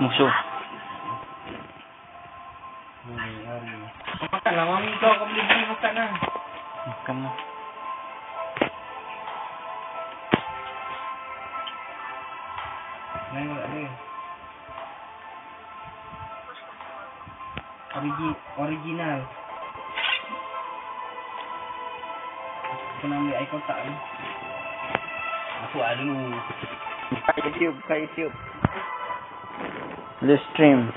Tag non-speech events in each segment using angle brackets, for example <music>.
Musuh. Hmm, hari. Makan lah, mami kau kau boleh beli makan lah. Makan lah. Main pula dia. Origi original. Aku nak ambil air kotak ni. Masuk lah dulu. Buka YouTube, buka YouTube. the stream.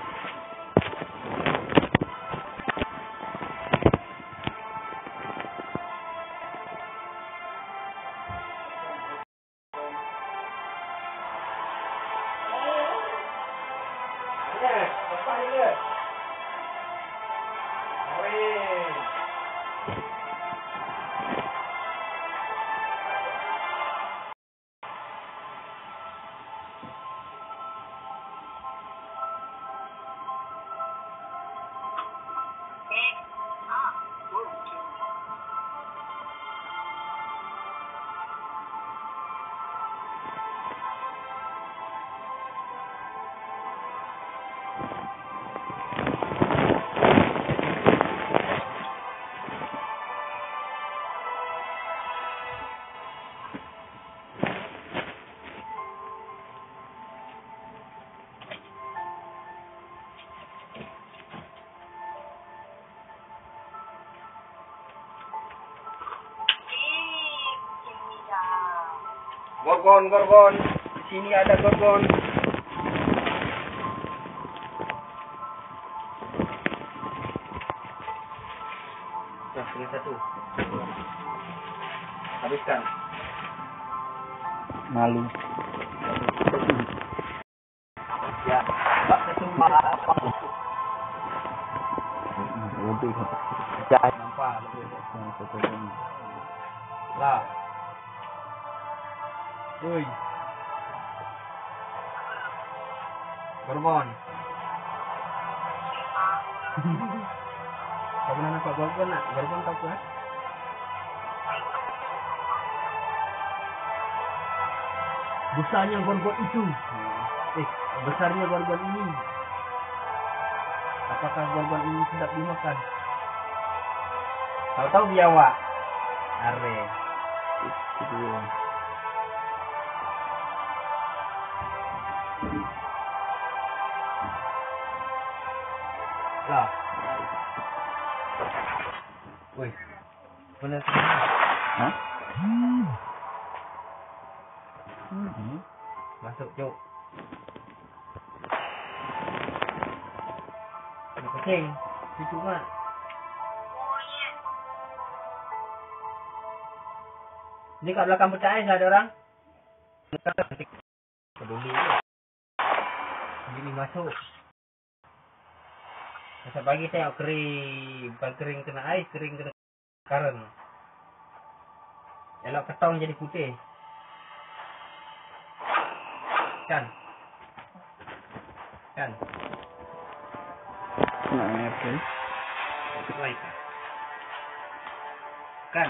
গর্বন গর্বন চিনি আদা গর্বন Kau pernah nampak gorgon nak? Gorgon kau apa? Besarnya gorgon itu. Eh, besarnya gorgon ini. Apakah gorgon ini sedap dimakan? Tahu-tahu biawak. Are. Itu Ni kat belakang pecah ais ada orang. Peduli je. Ini masuk. Masa pagi tengok kering. Bukan kering kena ais, kering kena karen. Elok ketong jadi putih. Kan? Kan? Nak main apa? Baik. Kan?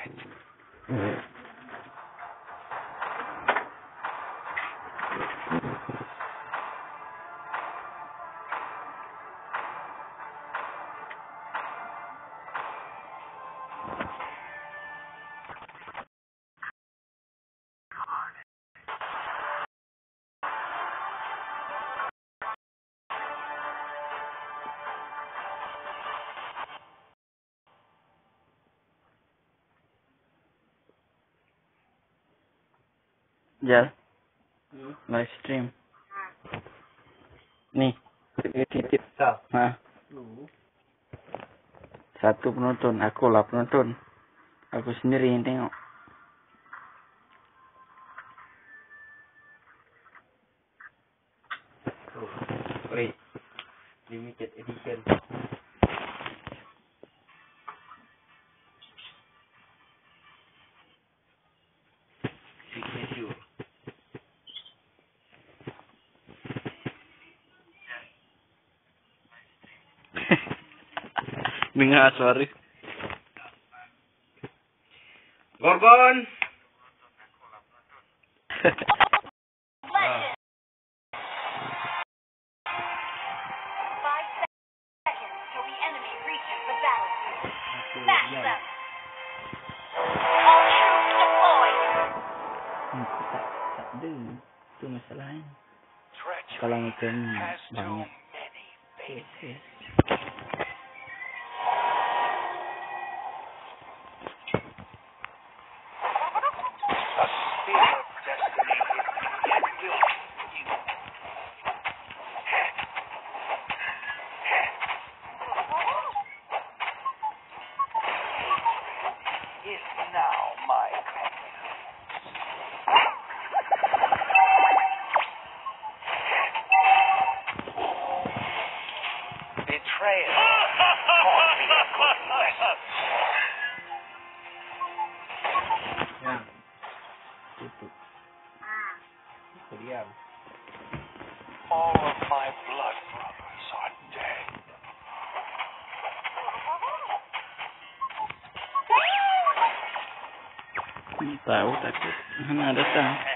Ni. Titip. So, Ha. Satu penonton. Aku lah penonton. Aku sendiri yang tengok. لا تفرق غربان perspective. And <laughs> I understand.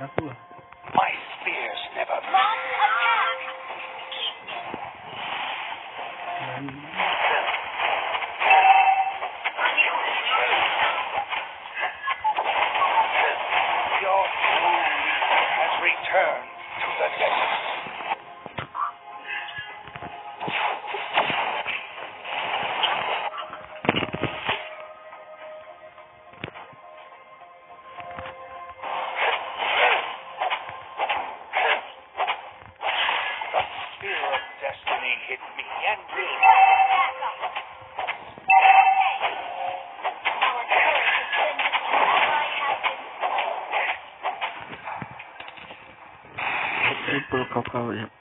Kali kat Oh, yeah.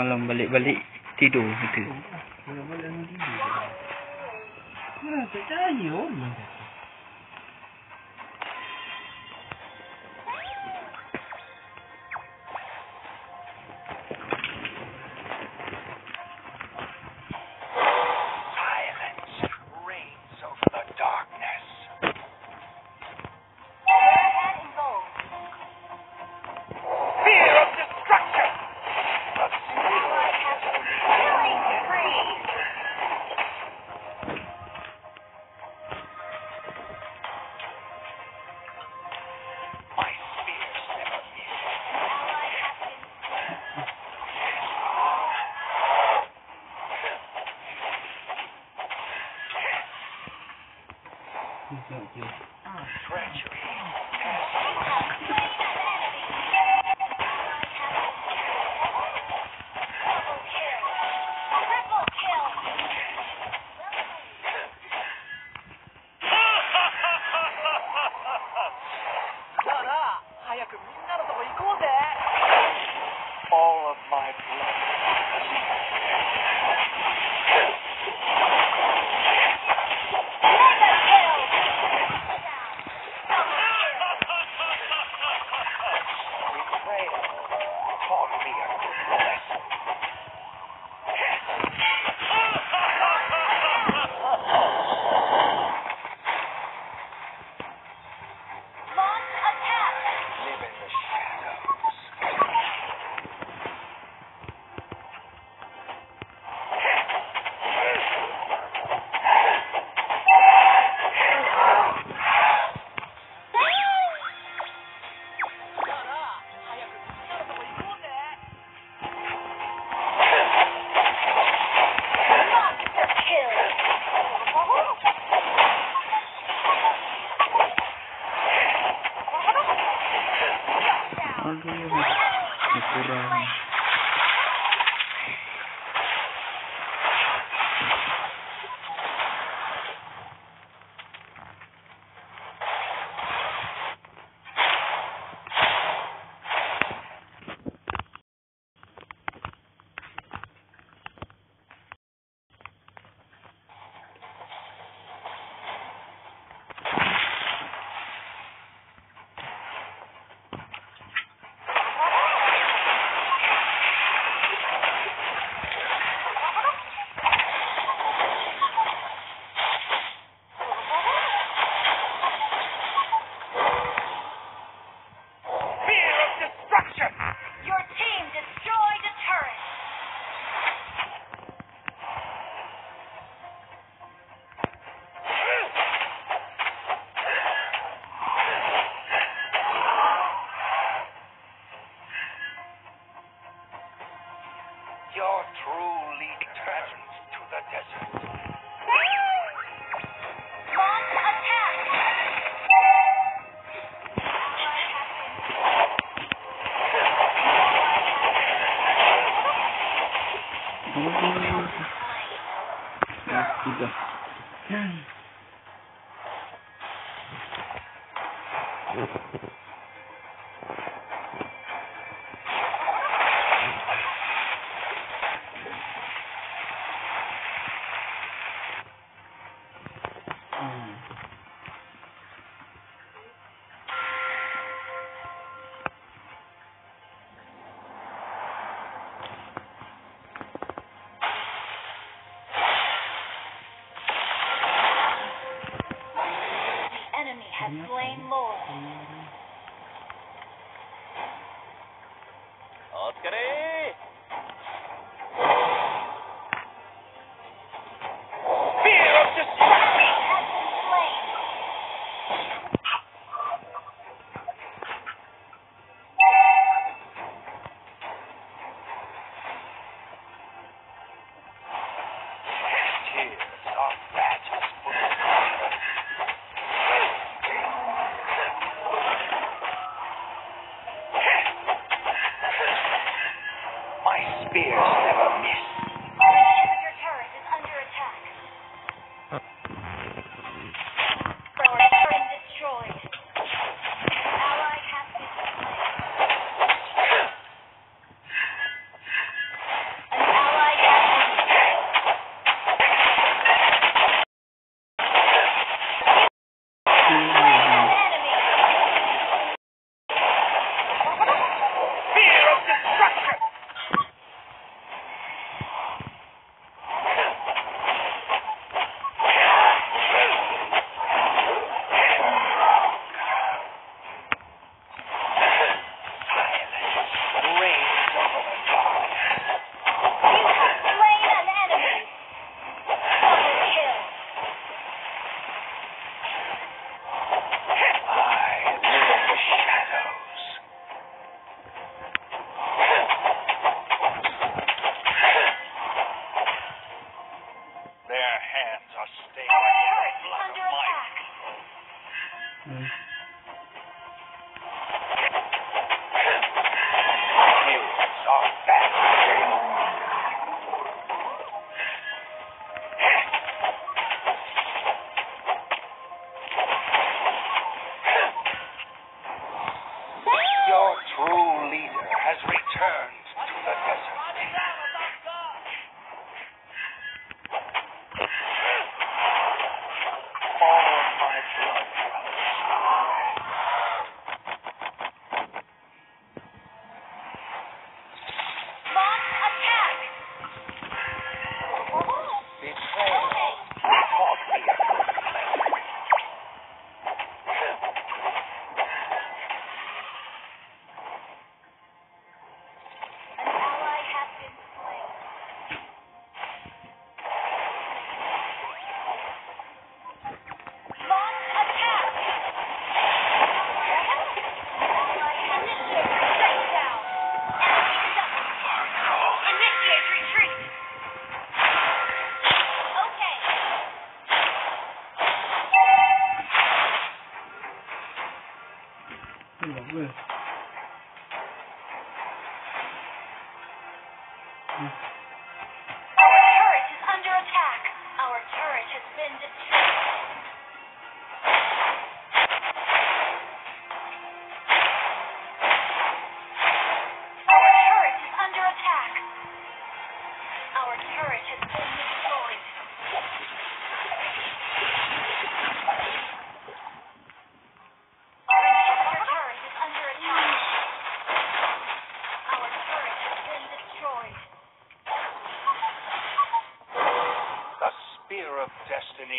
malam balik-balik tidur gitu. Malam-malam tidur. Mana tak tanya orang.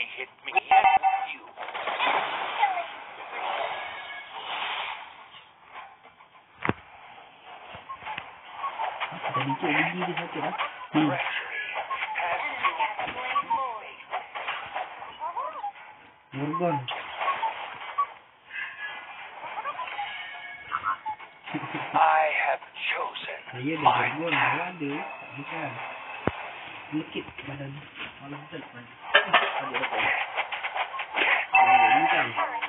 Hit me you. I have chosen my path. Look at All of that. 他觉得好，然我们这样子。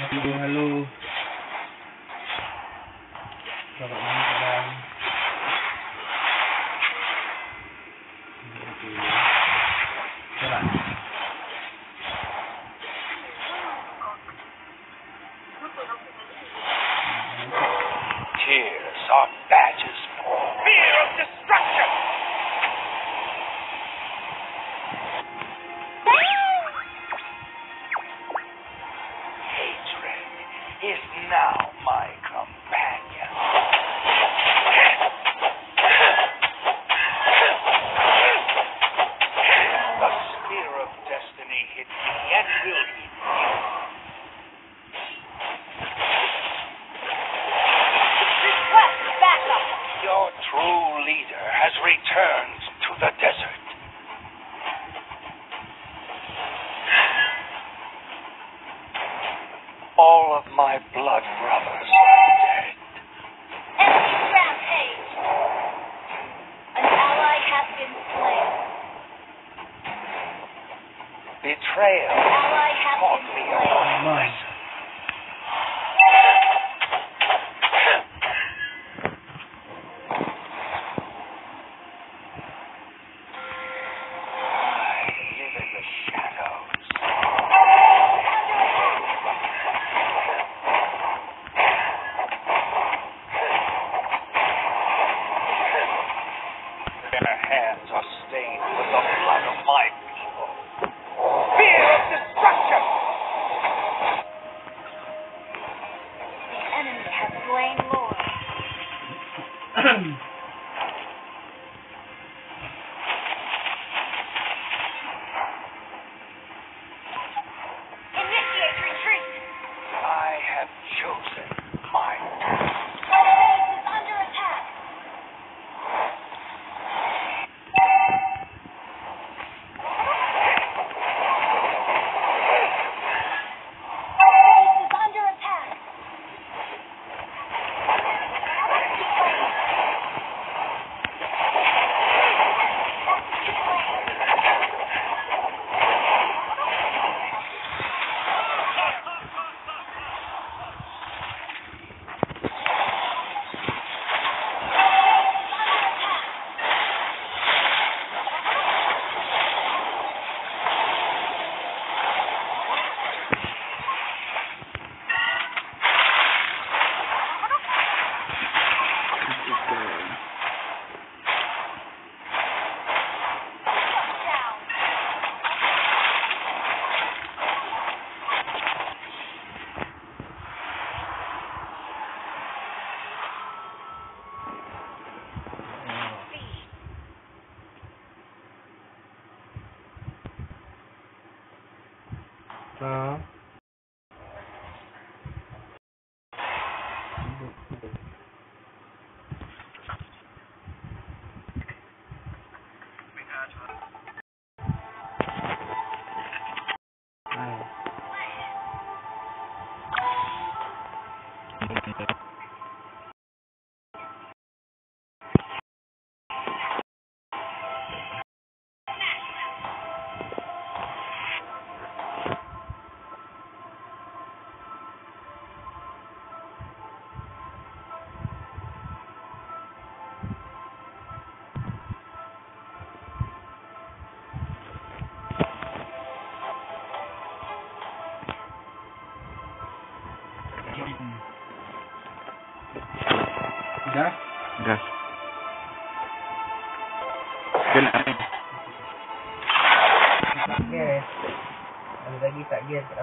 Halo, halo. Selamat malam.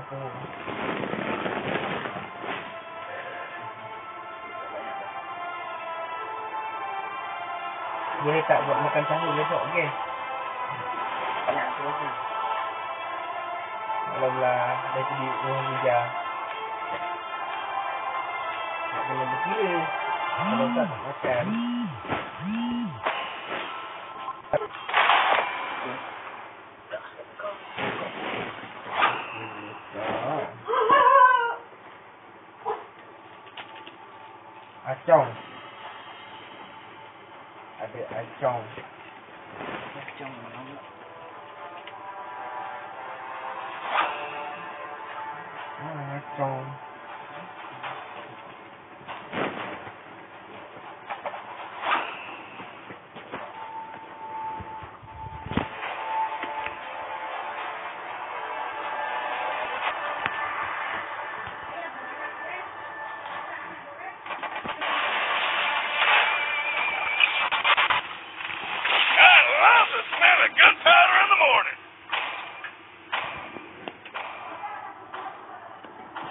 Jadi tak buat makan sahur besok ke? Okay? Nak tu aku. Kalau lah dah jadi rumah hijau. Nak kena berkira. Kalau tak nak makan.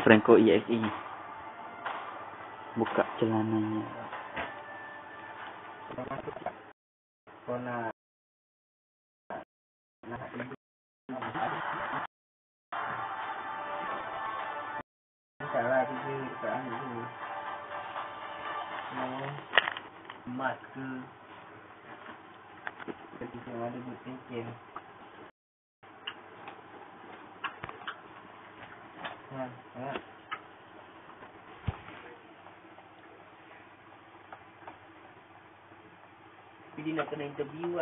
Franco EXE. Buka celananya. W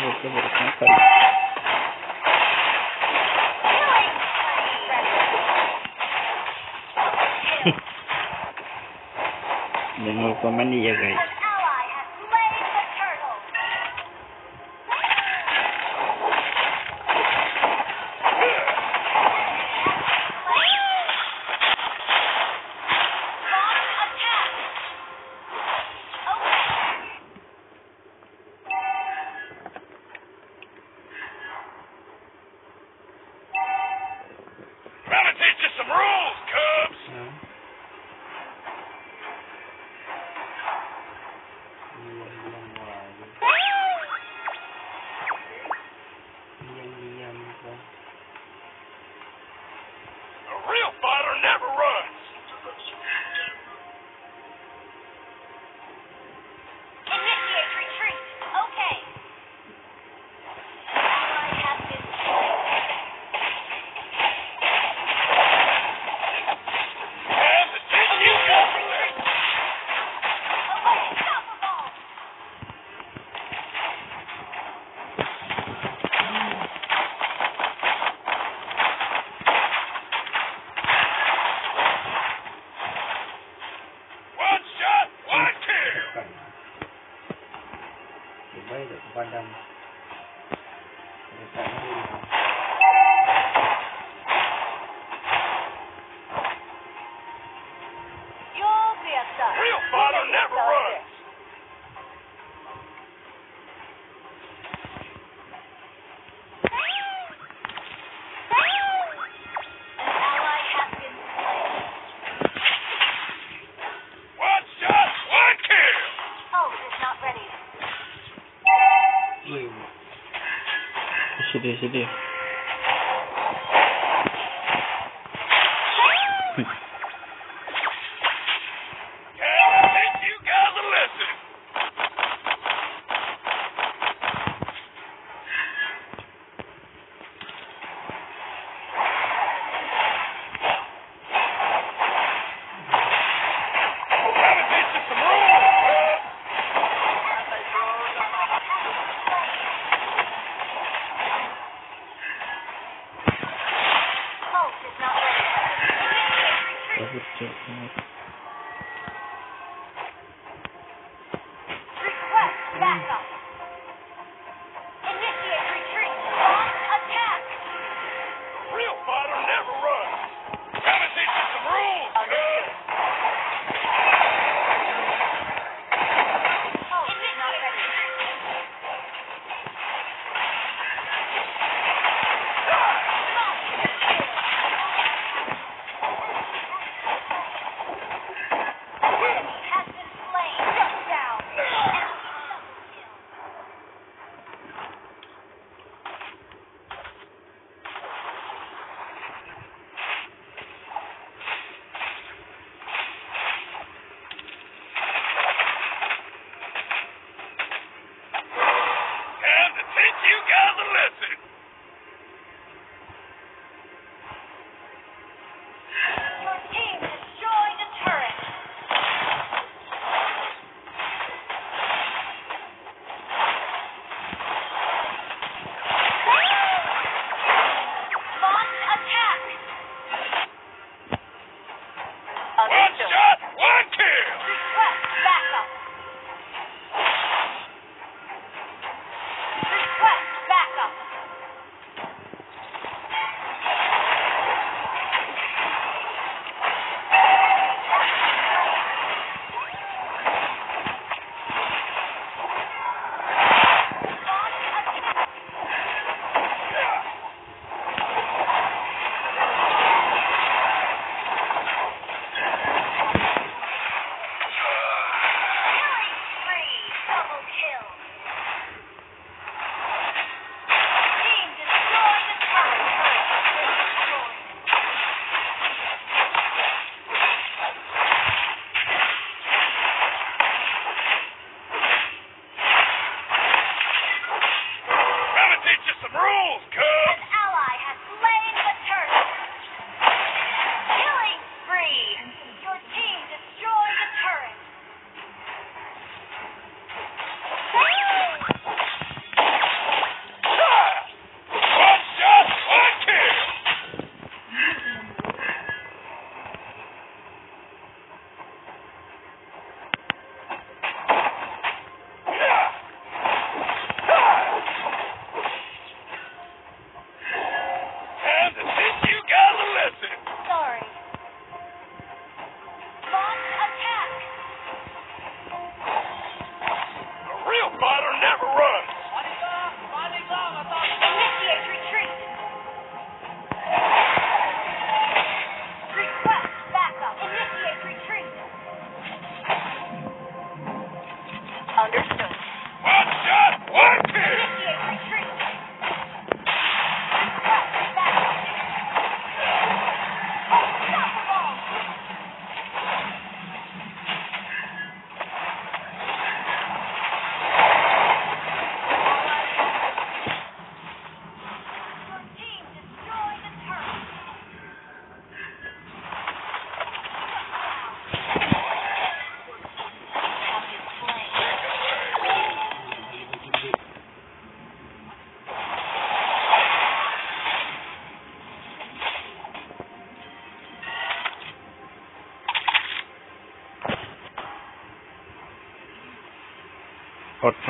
Vamos ver, vou contar. Then we'll come and guys. 谢谢谢谢。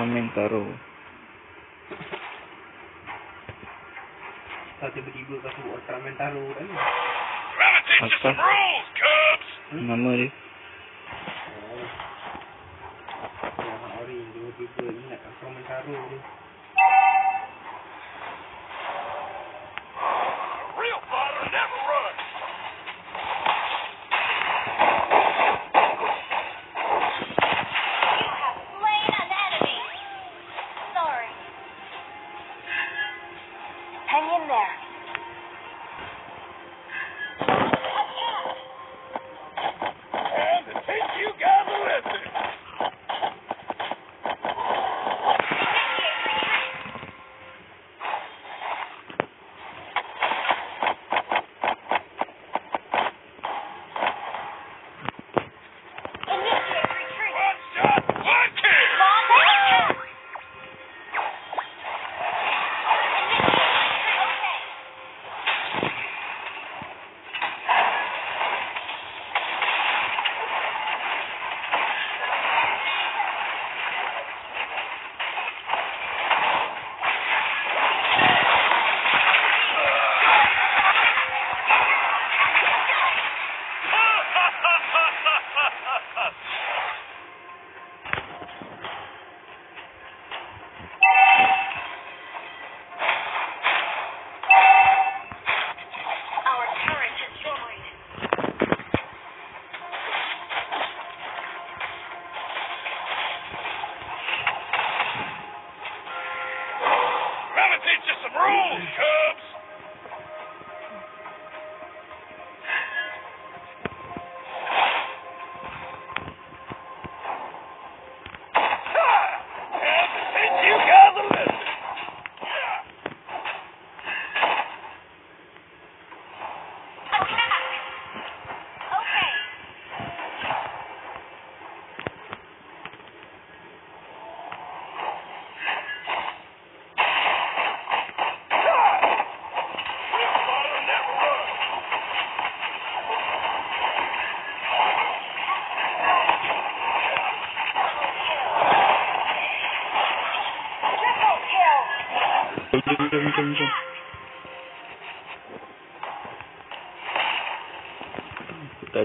komen taruh. Tiba-tiba kau buat komen kan? Apa? Nama dia? Oh. Orang orang tiba-tiba dia.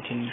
continue.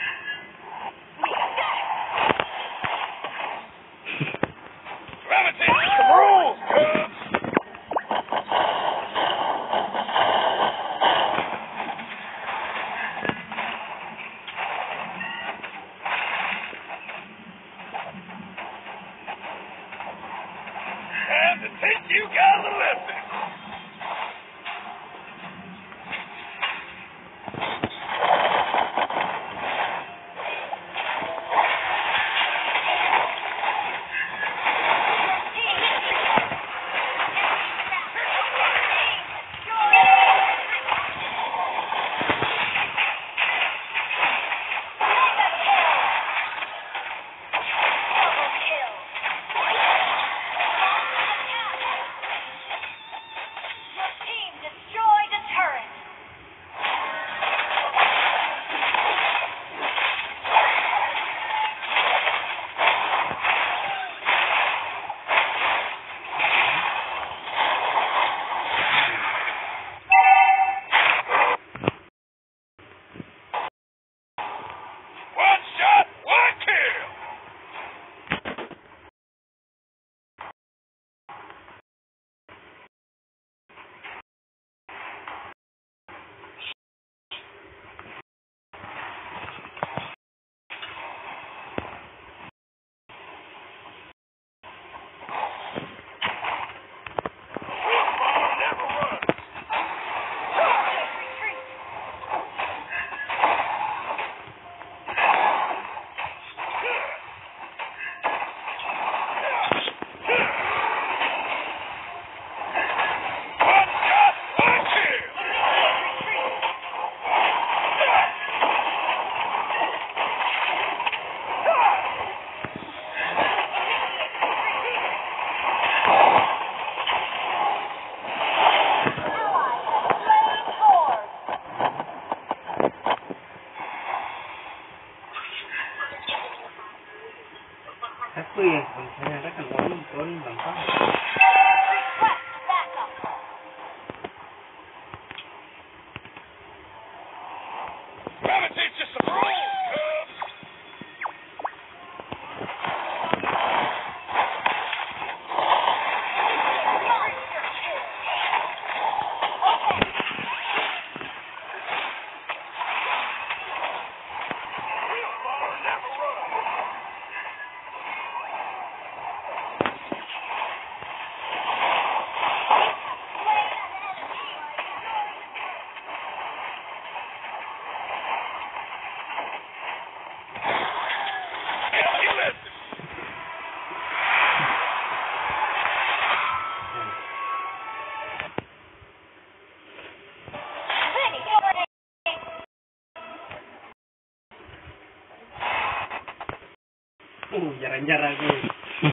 Tu.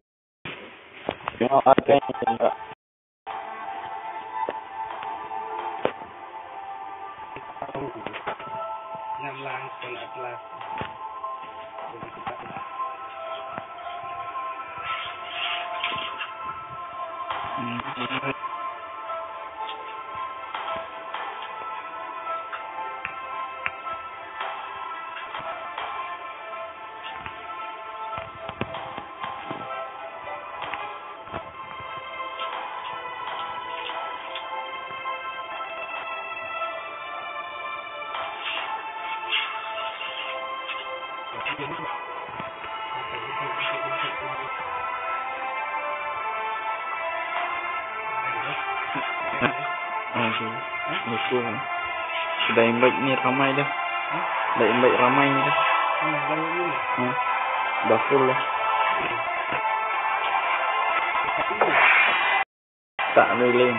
Tengok ada yang ramai dah. Dah invite ramai ni dah. Hmm, baru ni. Ha. Dah full ni. Tak boleh.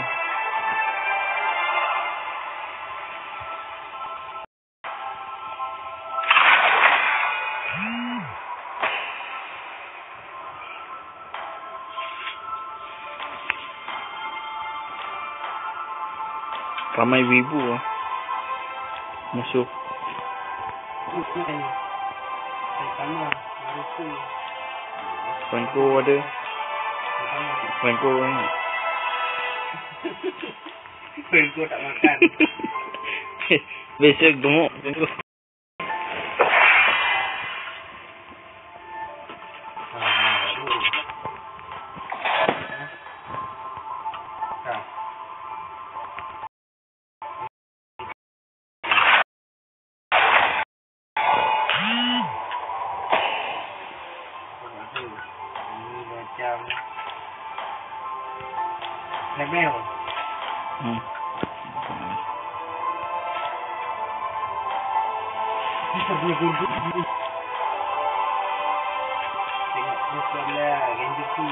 Ramai wibu lah. Musuh. Franco ada. Franco ni. Franco tak makan. <laughs> Biasa gemuk Blackmail Hmm. Kita punya gundu Tengok musuh lah Ranger tu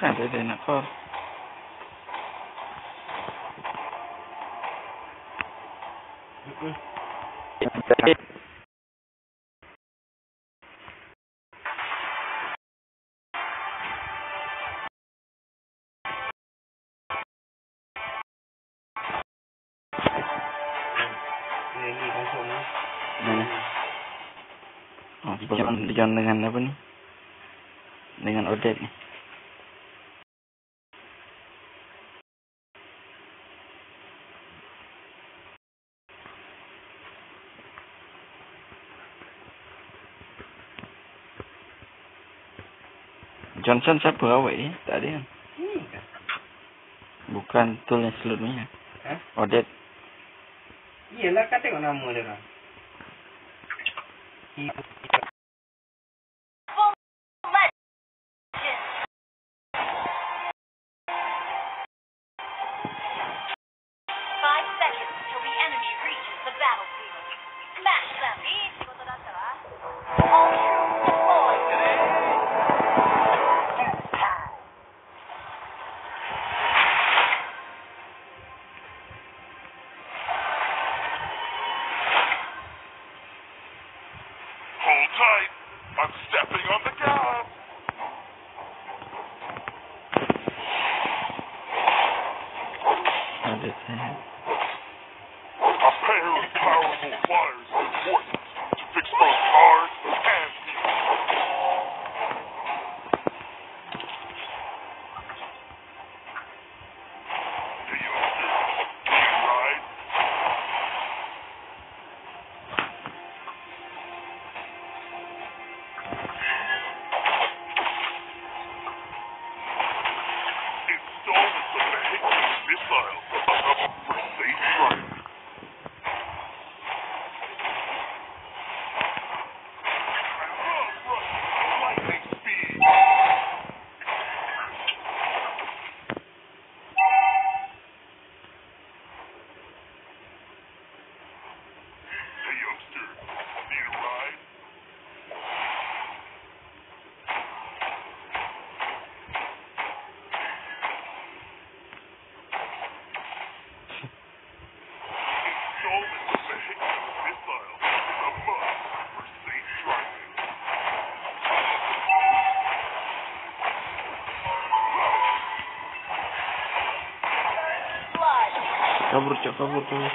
tất cả đều là con Thank you. Jangan dengan apa ni? Dengan Odette ni. Johnson siapa awak ni? Tak ada kan? Hmm kan Bukan Tul yang seluruhnya. Ha? Odette. Iyalah kan tengok nama dia orang Добрутя, добрутя.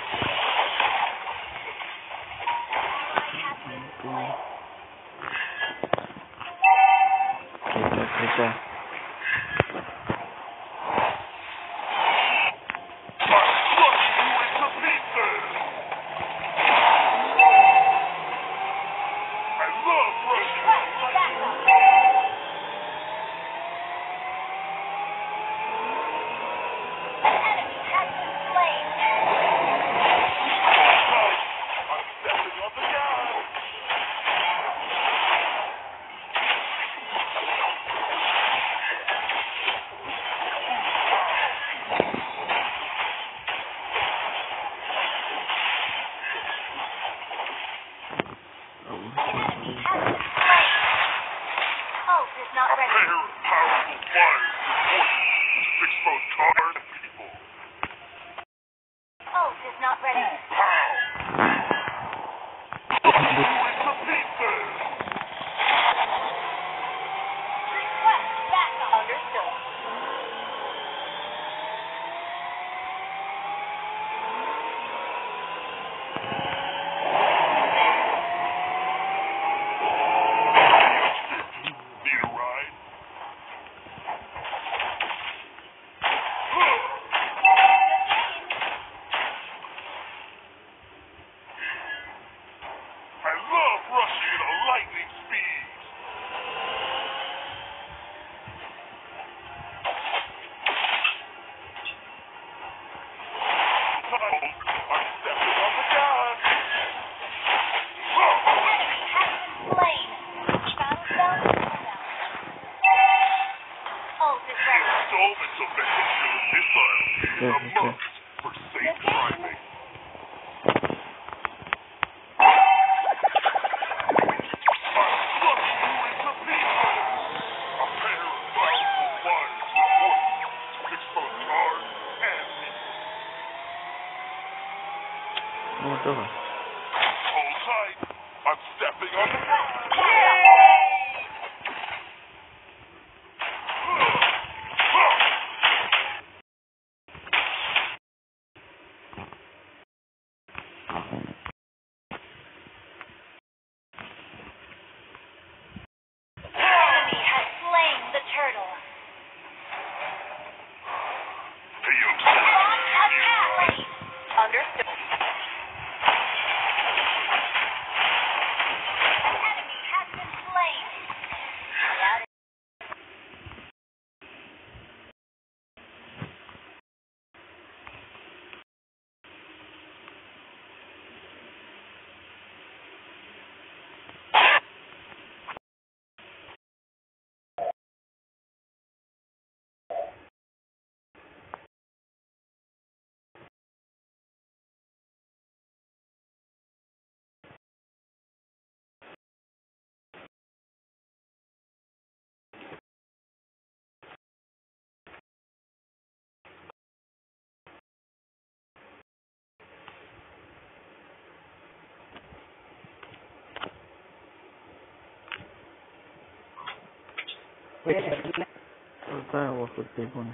Está agua pues, por teléfono.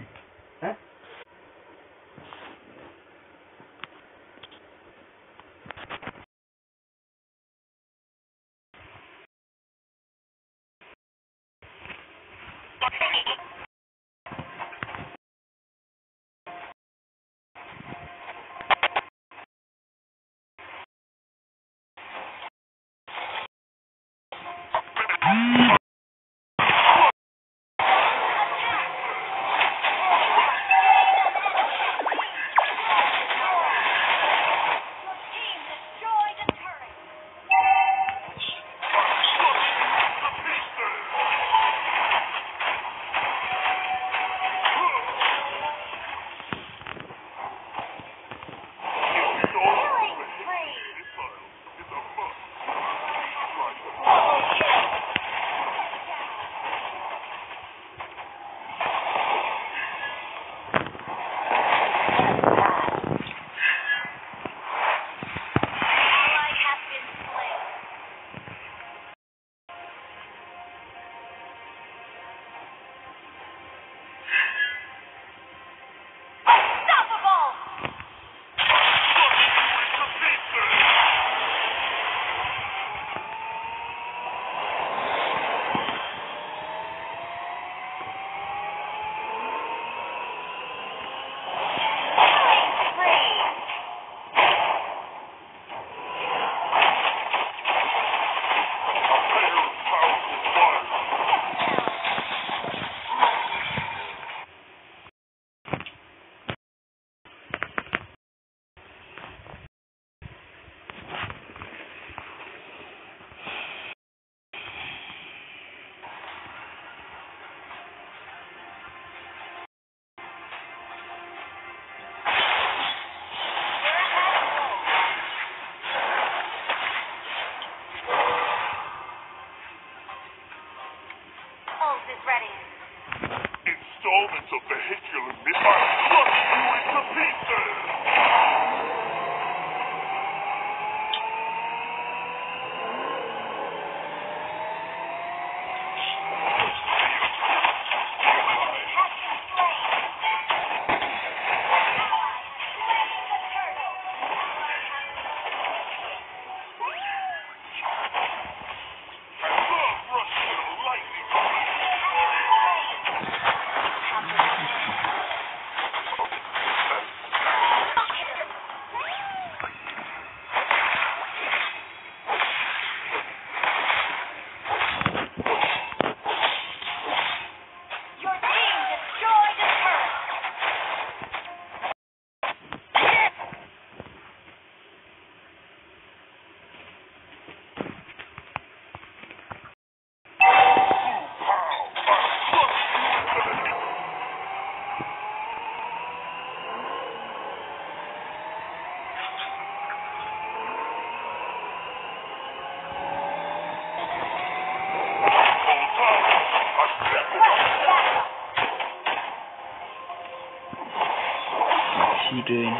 you doing?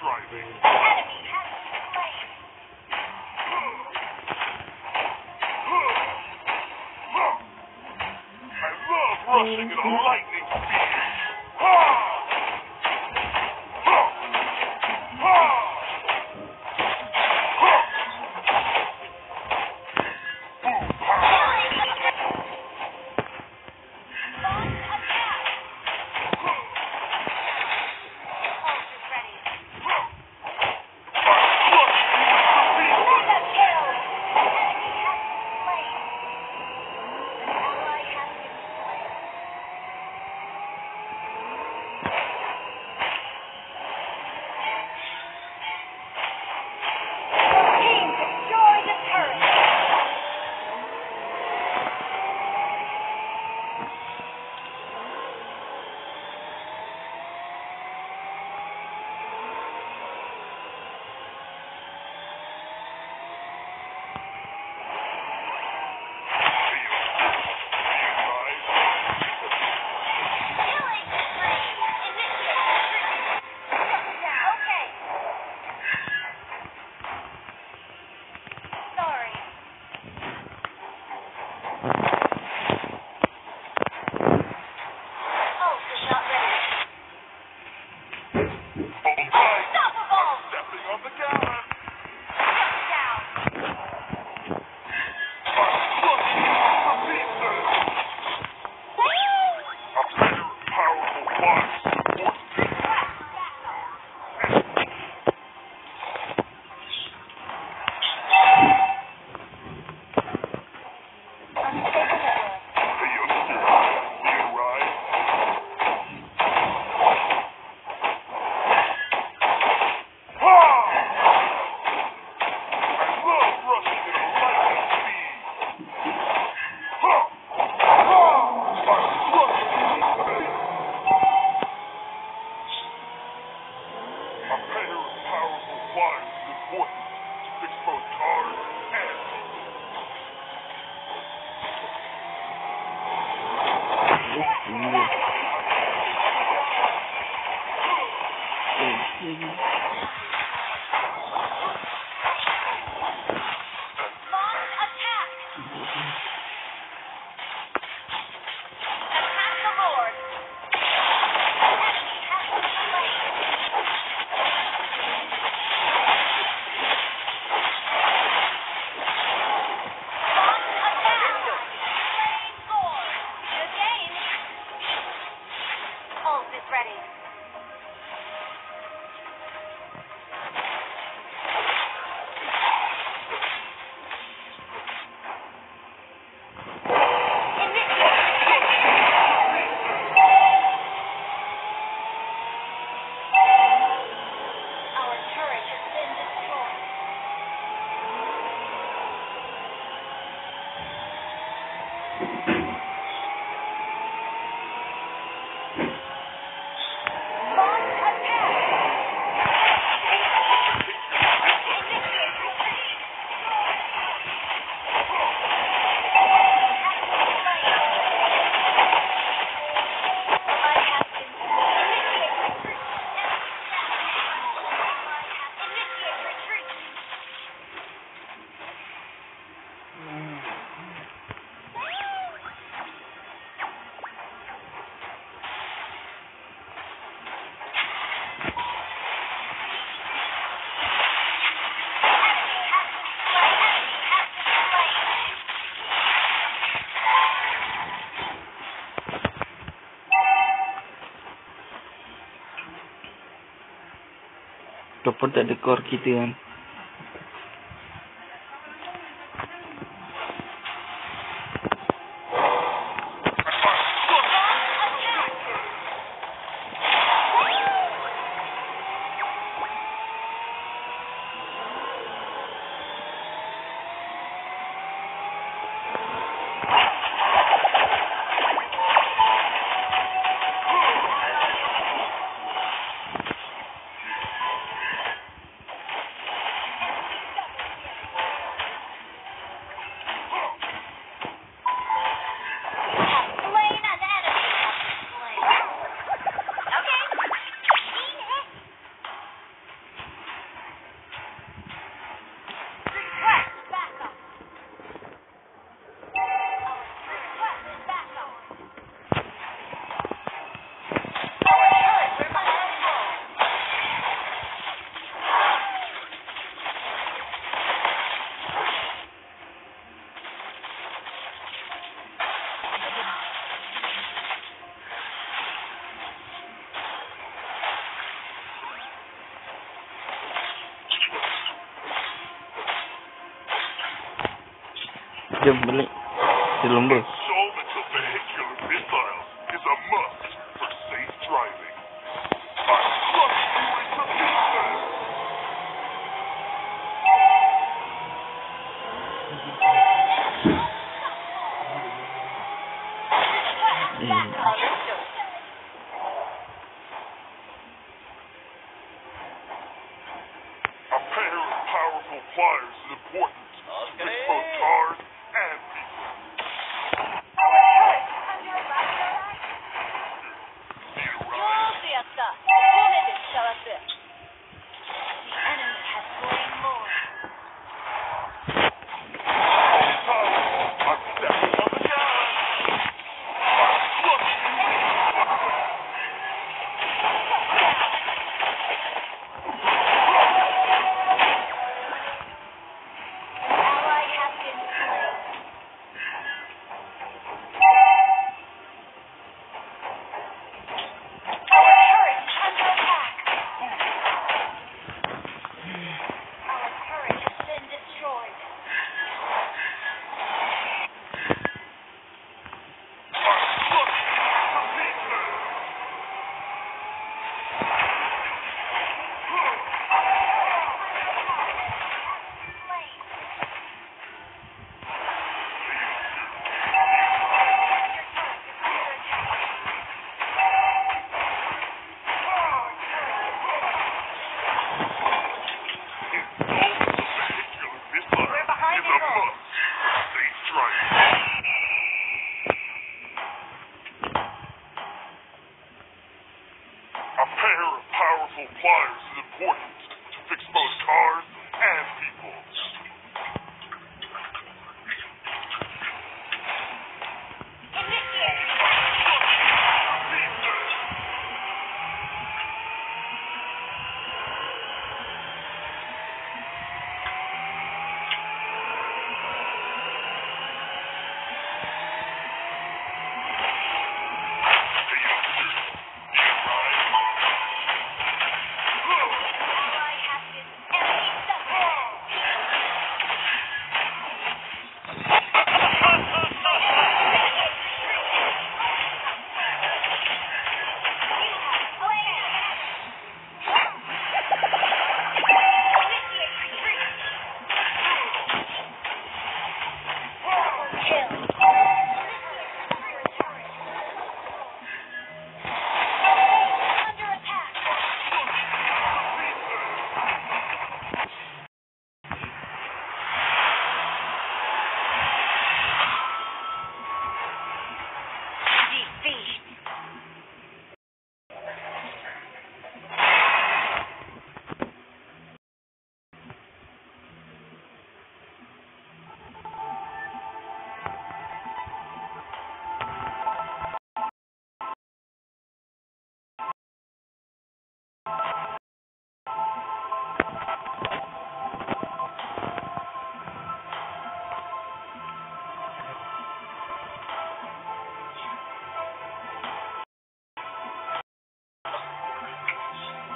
driving. Enemy has been slain. I love rushing in a light. Dapat tak core kita kan. Jom balik. Si lumba.